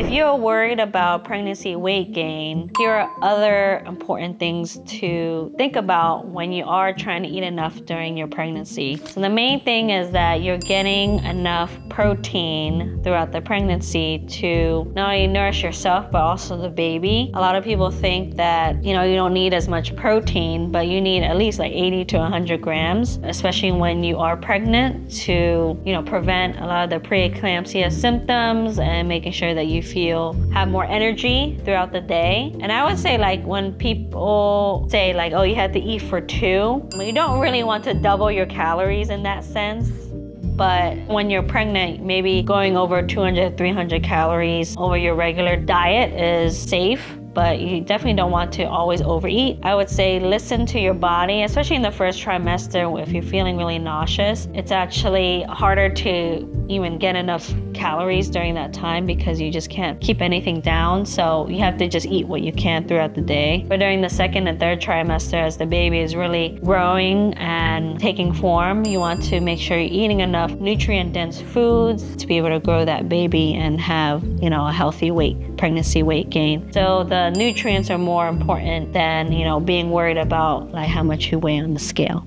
If you're worried about pregnancy weight gain, here are other important things to think about when you are trying to eat enough during your pregnancy. So the main thing is that you're getting enough protein throughout the pregnancy to not only nourish yourself but also the baby. A lot of people think that, you know, you don't need as much protein, but you need at least like 80 to 100 grams, especially when you are pregnant to, you know, prevent a lot of the preeclampsia symptoms and making sure that you feel have more energy throughout the day. And I would say like when people say like, oh, you had to eat for two, you don't really want to double your calories in that sense. But when you're pregnant, maybe going over 200, 300 calories over your regular diet is safe but you definitely don't want to always overeat. I would say listen to your body, especially in the first trimester if you're feeling really nauseous. It's actually harder to even get enough calories during that time because you just can't keep anything down. So you have to just eat what you can throughout the day. But during the second and third trimester, as the baby is really growing and taking form, you want to make sure you're eating enough nutrient dense foods to be able to grow that baby and have, you know, a healthy weight pregnancy weight gain. So the nutrients are more important than, you know, being worried about like how much you weigh on the scale.